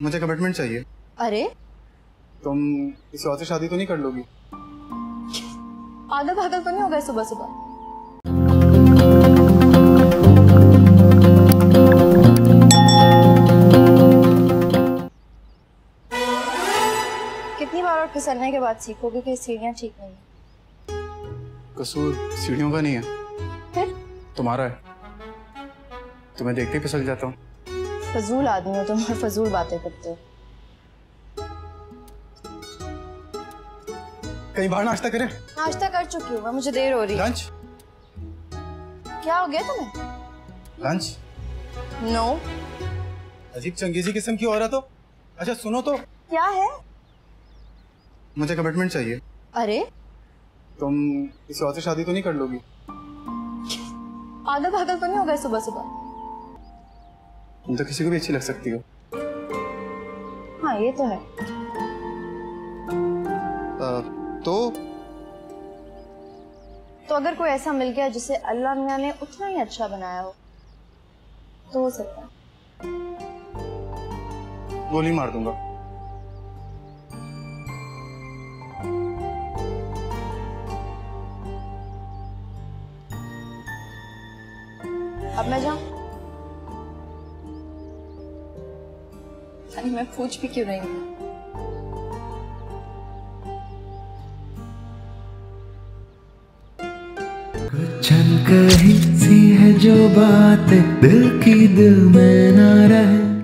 मुझे कमिटमेंट चाहिए। अरे। तुम किसी और से शादी तो नहीं कर लोगी? पागल पागल तो नहीं हो गए सुबह सुबह कितनी बार और फिसलने के बाद सीखोगे कि सीढ़ियाँ ठीक नहीं हैं? कसूर सीढ़ियों का नहीं है। फिर? तुम्हारा है। तुम्हें देखते ही फिसल जाता हूँ। फजूल आदमी हो तुम और फजूल बातें करते हो। कहीं बाहर नाश्ता करें? नाश्ता कर चुकी हूँ मैं मुझे देर हो रही है। लंच? क्या हो गया तुम्हें? लंच? नो अजीब चंगेजी किस्म की औरत हो अच्छा सुनो तो। क्या है? मुझे कमिटमेंट चाहिए। अरे। तुम किसी और से शादी तो नहीं कर लोगी? पागल पागल तो नहीं हो गए सुबह सुबह तुम तो किसी को भी अच्छी लग सकती हो। हाँ ये तो है। आ, तो? तो अगर कोई ऐसा मिल गया जिसे अल्लाह मियाँ ने उतना ही अच्छा बनाया हो तो हो सकता है। गोली मार दूँगा। अब मैं जाऊँ? अरे मैं पूछ भी क्यों रही हूँ? कही सी है जो बात दिल की दिल में ना रहे।